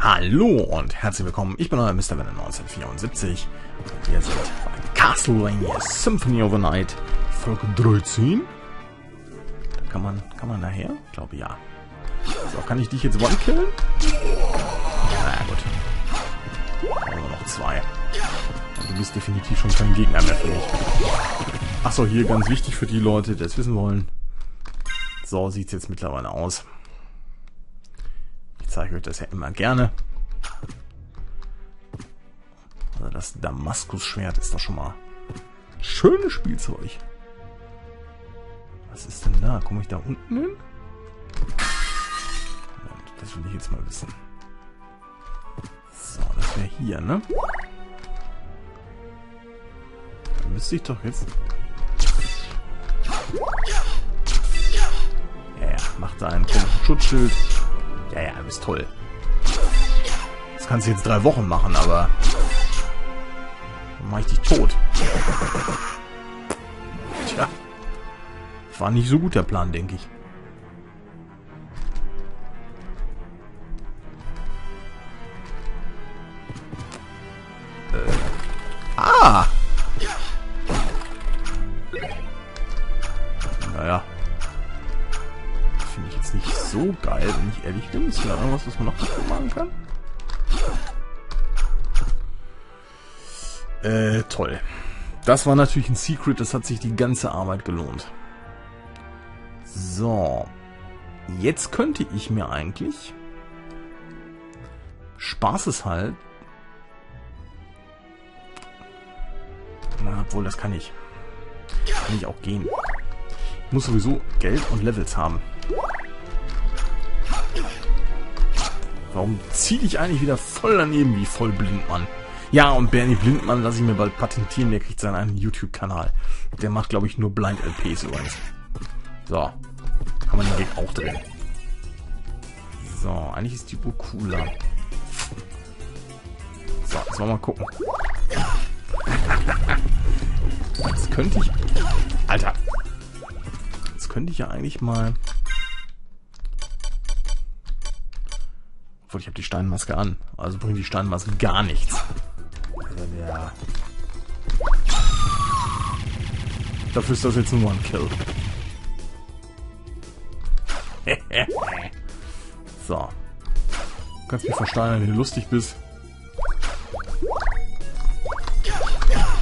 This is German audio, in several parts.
Hallo und herzlich willkommen, ich bin euer Mr. Venom 1974 und wir sind bei Castlevania Symphony of the Night, Folge 13. Da kann man, kann man nachher? Ich glaube ja. So, kann ich dich jetzt one-killen? Naja, gut. Haben wir noch zwei. Du bist definitiv schon kein Gegner mehr für mich. Achso, hier ganz wichtig für die Leute, die das wissen wollen. So sieht es jetzt mittlerweile aus. Ich zeige euch das ja immer gerne. Also das Damaskus-Schwert ist doch schon mal schönes Spielzeug. Was ist denn da? Komme ich da unten hin? Das will ich jetzt mal wissen. So, das wäre hier, ne? Da müsste ich doch jetzt... Ja, ja, macht da einen komischen Schutzschild. Ja, ja, du bist toll. Das kannst du jetzt drei Wochen machen, aber... Dann mach ich dich tot. Tja. War nicht so gut der Plan, denke ich. Geil, wenn ich ehrlich bin. Ist da irgendwas, was man noch dazu machen kann? Äh, toll. Das war natürlich ein Secret, das hat sich die ganze Arbeit gelohnt. So. Jetzt könnte ich mir eigentlich Spaßeshalb Na, obwohl, das kann ich. Kann ich auch gehen. Ich muss sowieso Geld und Levels haben. Warum ziehe ich eigentlich wieder voll daneben wie voll Blindmann? Ja, und Bernie Blindmann lasse ich mir bald patentieren. Der kriegt seinen YouTube-Kanal. Der macht, glaube ich, nur Blind-LPs übrigens. So. Kann man den Gag auch drehen. So, eigentlich ist die Uhr cooler. So, jetzt wollen wir mal gucken. Jetzt könnte ich... Alter! Jetzt könnte ich ja eigentlich mal... Obwohl, ich habe die Steinmaske an. Also bringt die Steinmaske gar nichts. Also der... Dafür ist das jetzt nur ein Kill. so. Du kannst mich versteinern, wenn du lustig bist.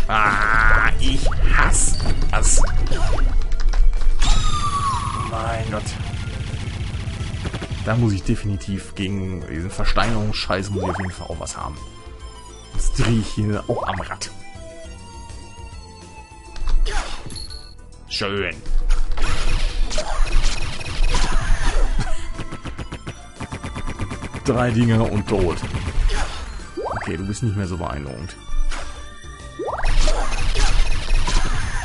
Ah, ich hasse das. Mein Gott. Da muss ich definitiv gegen diesen Versteinerungsscheiß muss ich auf jeden Fall auch was haben. Das drehe ich hier auch am Rad. Schön. Drei Dinge und tot. Okay, du bist nicht mehr so beeindruckend.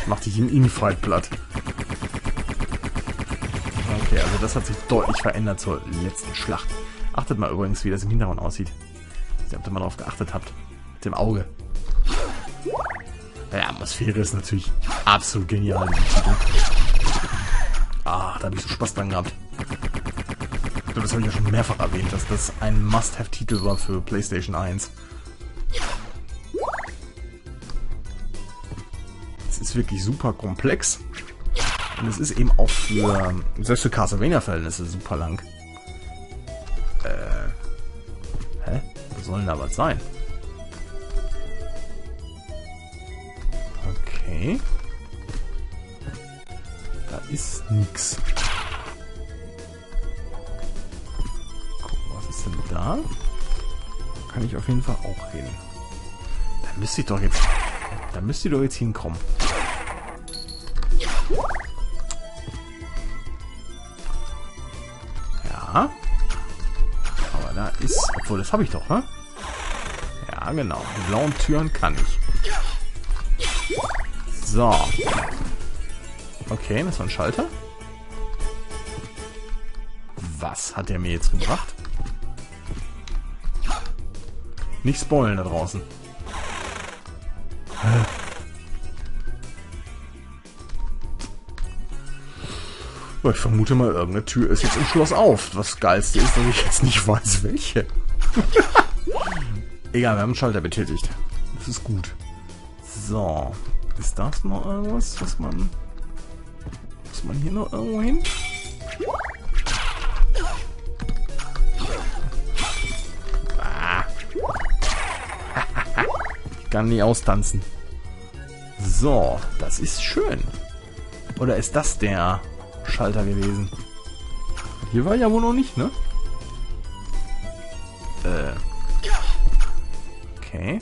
Ich mach dich in Infight platt. Das hat sich deutlich verändert zur letzten Schlacht. Achtet mal übrigens, wie das im Hintergrund aussieht. Ich ob ihr mal darauf geachtet habt. Mit dem Auge. Die Atmosphäre ist natürlich absolut genial. Ah, da habe ich so Spaß dran gehabt. Ich glaube, das habe ich ja schon mehrfach erwähnt, dass das ein Must-Have-Titel war für PlayStation 1. Es ist wirklich super komplex. Und es ist eben auch für, selbst für Castlevania-Verhältnisse super lang. Äh, hä? Was soll denn da was sein? Okay. Da ist nix. da. Kann ich auf jeden Fall auch hin. Da müsste ich doch jetzt... Da müsste ich doch jetzt hinkommen. Ist... Obwohl, das habe ich doch, ne? Ja, genau. Die blauen Türen kann ich. So. Okay, das war ein Schalter. Was hat er mir jetzt gebracht? Nicht spoilen da draußen. Ich vermute mal, irgendeine Tür ist jetzt im Schloss auf. Was geilste ist, dass ich jetzt nicht weiß, welche. Egal, wir haben einen Schalter betätigt. Das ist gut. So. Ist das noch irgendwas, was man... Muss man hier noch irgendwo hin? Ah. ich kann nie austanzen. So, das ist schön. Oder ist das der Schalter gewesen? Hier war ja wohl noch nicht, ne? Äh. Okay.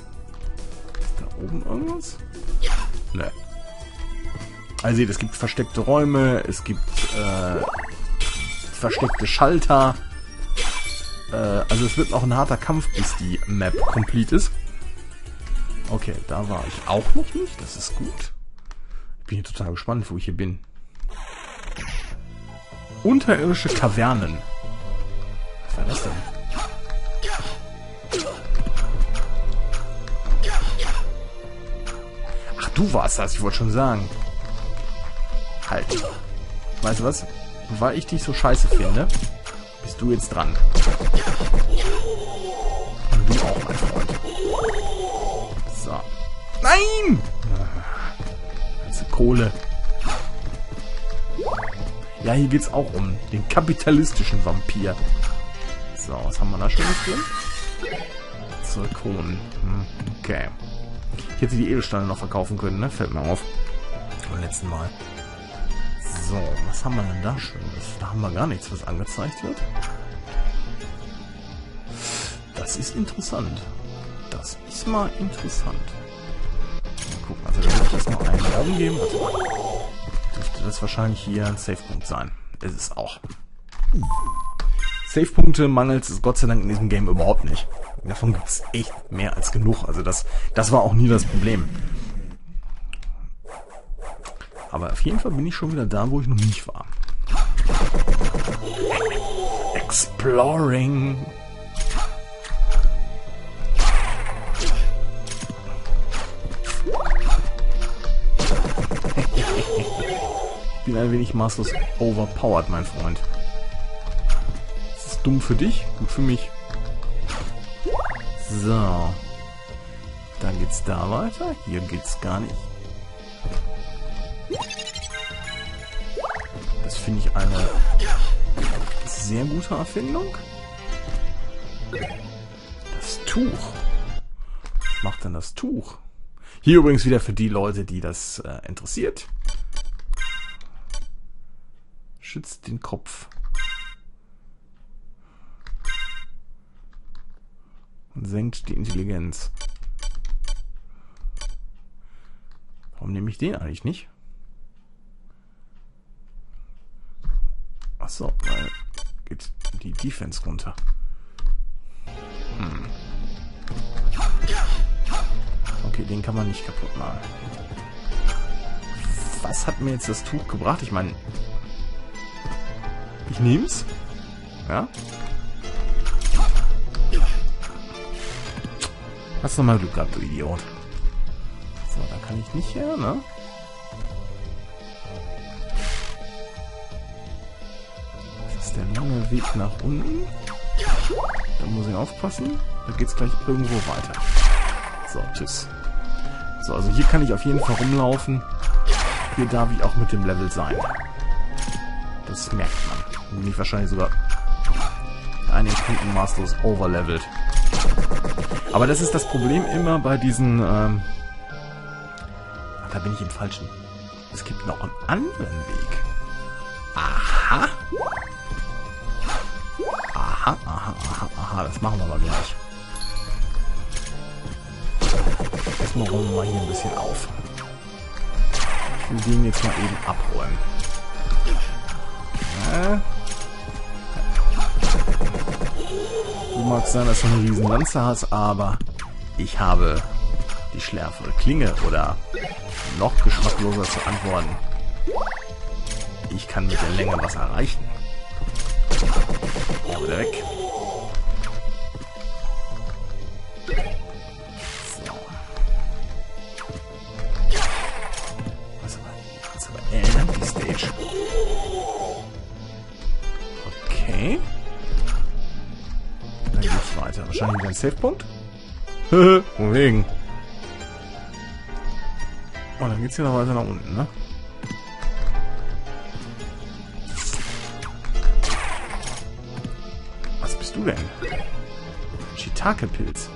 Ist da oben irgendwas? Ne. Also es gibt versteckte Räume, es gibt äh, versteckte Schalter. Äh, also es wird noch ein harter Kampf, bis die Map complete ist. Okay, da war ich auch noch nicht. Das ist gut. Ich bin hier total gespannt, wo ich hier bin. Unterirdische Kavernen. Was war das denn? Ach, du warst das. Ich wollte schon sagen. Halt. Weißt du was? Weil ich dich so scheiße finde, bist du jetzt dran. Und du auch, mein Freund. So. Nein! Ganze Kohle. Ja, hier geht's auch um den kapitalistischen Vampir. So, was haben wir da Schönes drin? Zirkon. Hm, okay. Ich hätte die Edelsteine noch verkaufen können, ne? Fällt mir auf. Beim letzten Mal. So, was haben wir denn da Schönes? Da haben wir gar nichts, was angezeigt wird. Das ist interessant. Das ist mal interessant. Mal gucken, also da wird es noch einen Raum geben. Also, dürfte das wahrscheinlich hier ein Safe-Punkt sein. Ist es auch. Save-Punkte mangelt es Gott sei Dank in diesem Game überhaupt nicht. Davon gibt es echt mehr als genug. Also das, das war auch nie das Problem. Aber auf jeden Fall bin ich schon wieder da, wo ich noch nicht war. Exploring. Bin ein wenig maßlos overpowered, mein Freund. Das ist dumm für dich, gut für mich. So. Dann geht's da weiter. Hier geht's gar nicht. Das finde ich eine sehr gute Erfindung. Das Tuch. Was macht denn das Tuch? Hier übrigens wieder für die Leute, die das äh, interessiert. Schützt den Kopf. Und senkt die Intelligenz. Warum nehme ich den eigentlich nicht? Achso, weil geht die Defense runter. Hm. Okay, den kann man nicht kaputt machen. Was hat mir jetzt das Tuch gebracht? Ich meine, ich nehm's. Ja. Hast du mal Glück gehabt, du Idiot. So, da kann ich nicht her, ne? Das ist der lange Weg nach unten. Da muss ich aufpassen. Da geht's gleich irgendwo weiter. So, tschüss. So, also hier kann ich auf jeden Fall rumlaufen. Hier darf ich auch mit dem Level sein. Das merkt man. Bin ich wahrscheinlich sogar einigen Punkten maßlos overlevelt. Aber das ist das Problem immer bei diesen... Ähm Ach, da bin ich im Falschen. Es gibt noch einen anderen Weg. Aha. Aha, aha, aha, aha. Das machen wir aber gleich. Erstmal räumen wir mal hier ein bisschen auf. Ich will den jetzt mal eben abräumen. Sein, dass du eine riesen Lanze hast, aber ich habe die schärfere Klinge oder noch geschmackloser zu antworten. Ich kann mit der Länge was erreichen. Ja, wieder weg. So. Was aber, was aber äh, die Stage. Okay. Wahrscheinlich wieder ein Safe-Punkt. Von wegen. Oh, dann geht's hier noch weiter nach unten, ne? Was bist du denn? Shiitake-Pilz.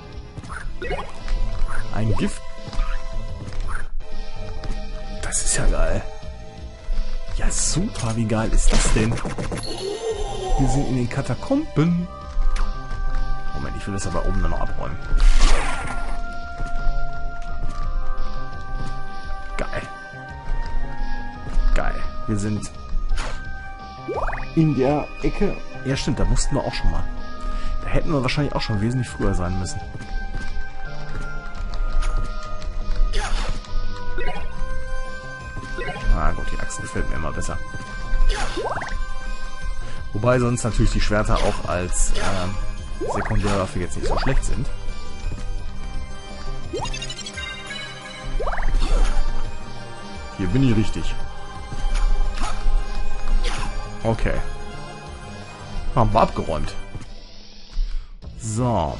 Ein Gift. Das ist ja geil. Ja, super. Wie geil ist das denn? Wir sind in den Katakomben. Moment, ich will das aber oben noch abräumen. Geil. Geil. Wir sind in der Ecke. Ja, stimmt, da mussten wir auch schon mal. Da hätten wir wahrscheinlich auch schon wesentlich früher sein müssen. Ah gut, die Axt gefällt mir immer besser. Wobei sonst natürlich die Schwerter auch als ähm, Sekundärwaffe jetzt nicht so schlecht sind. Hier bin ich richtig. Okay. Haben wir abgeräumt. So.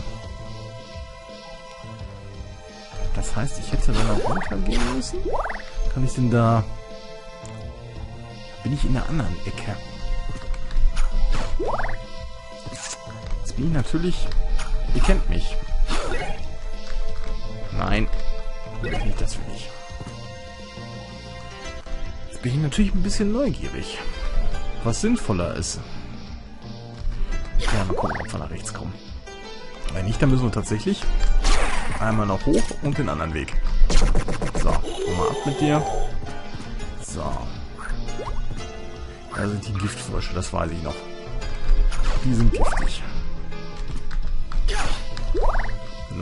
Das heißt, ich hätte dann auch runtergehen müssen? Kann ich denn da... Bin ich in der anderen Ecke? Ich natürlich... Ihr kennt mich. Nein. Das will ich. Jetzt bin ich natürlich ein bisschen neugierig. Was sinnvoller ist. Ja, mal gucken, ob wir nach rechts kommen. Wenn nicht, dann müssen wir tatsächlich einmal noch hoch und den anderen Weg. So, mal ab mit dir. So. Da sind die Giftfrösche, das weiß ich noch. Die sind giftig.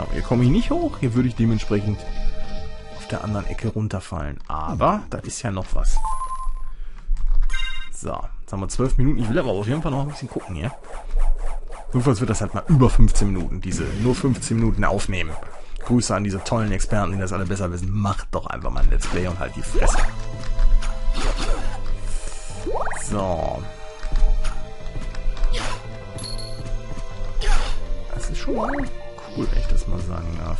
Genau, hier komme ich nicht hoch. Hier würde ich dementsprechend auf der anderen Ecke runterfallen. Aber da ist ja noch was. So, jetzt haben wir zwölf Minuten. Ich will aber auf jeden Fall noch ein bisschen gucken hier. Jedenfalls wird das halt mal über 15 Minuten, diese nur 15 Minuten aufnehmen. Grüße an diese tollen Experten, die das alle besser wissen. Macht doch einfach mal ein Let's Play und halt die Fresse. So. Das ist schon mal cool, wenn ich das mal sagen darf.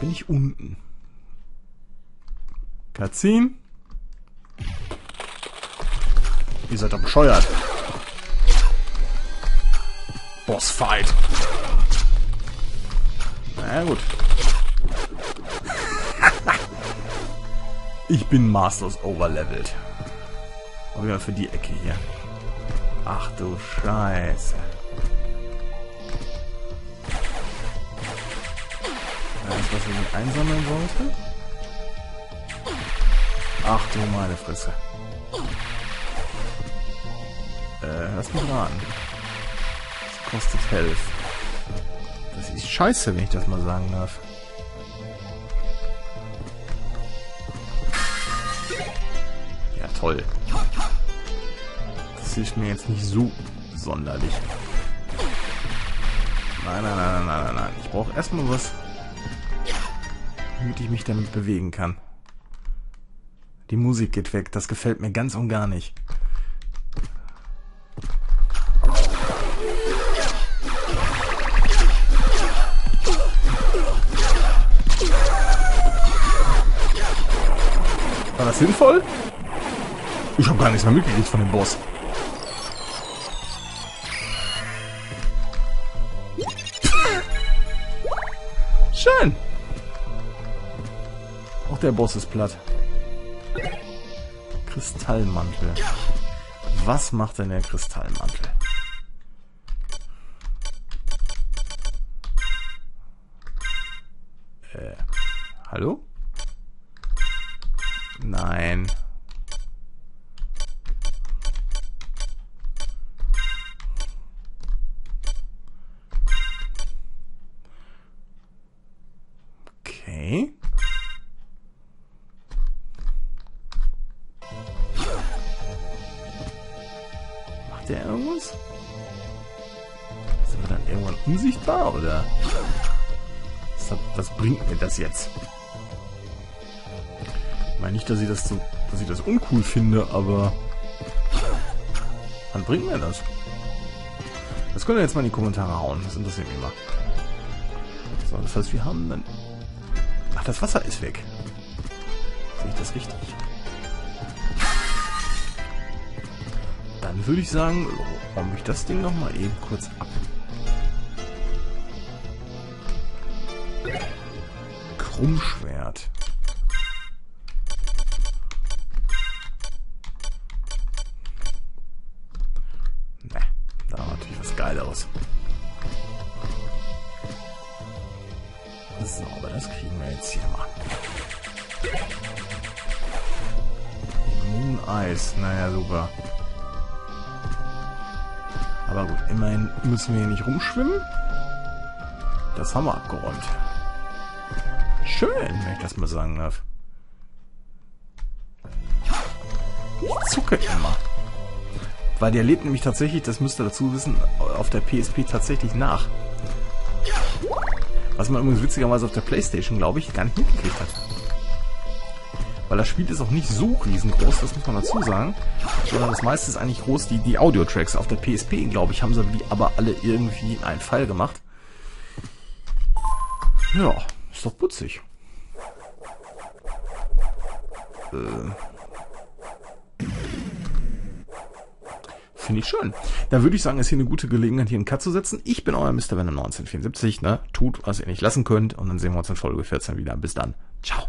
Bin ich unten? Cutscene. Ihr seid doch bescheuert. Bossfight. Na gut. ich bin Masters overleveled. Aber ja für die Ecke hier. Ach du Scheiße. Das, was ich einsammeln wollte? Ach du meine Fresse. Äh, lass mich raten. Das kostet Health. Das ist scheiße, wenn ich das mal sagen darf. Ja, toll. Das hilft mir jetzt nicht so sonderlich. Nein, nein, nein, nein, nein, nein. Ich brauche erstmal was, damit ich mich damit bewegen kann. Die Musik geht weg. Das gefällt mir ganz und gar nicht. War das sinnvoll? Ich habe gar nichts mehr mitgekriegt von dem Boss. Schön. Auch der Boss ist platt. Kristallmantel. Was macht denn der Kristallmantel? Äh, hallo? Okay. Macht der irgendwas? Sind wir dann irgendwann unsichtbar, oder? Was, was bringt mir das jetzt? Ich meine nicht, dass ich das so, dass ich das uncool finde, aber Wann bringt mir das? Das könnt ihr jetzt mal in die Kommentare hauen. Das interessiert mich mal. So, das heißt, wir haben dann... Ach, das Wasser ist weg. Sehe ich das richtig? Dann würde ich sagen, räume ich das Ding noch mal eben kurz ab. Krummschwert. Ice, naja, super. Aber gut, immerhin müssen wir hier nicht rumschwimmen. Das haben wir abgeräumt. Schön, wenn ich das mal sagen darf. Ich zucke immer. Weil der lebt nämlich tatsächlich, das müsst ihr dazu wissen, auf der PSP tatsächlich nach. Was man übrigens witzigerweise auf der Playstation, glaube ich, gar nicht mitgekriegt hat. Weil das Spiel ist auch nicht so riesengroß, das muss man dazu sagen. Sondern das meiste ist eigentlich groß, die, die Audio-Tracks. Auf der PSP, glaube ich, haben sie wie aber alle irgendwie einen Fall gemacht. Ja, ist doch putzig. Äh. Finde ich schön. Dann würde ich sagen, ist hier eine gute Gelegenheit, hier einen Cut zu setzen. Ich bin euer Mr. Venom 1974, ne? Tut, was ihr nicht lassen könnt. Und dann sehen wir uns in Folge 14 wieder. Bis dann. Ciao.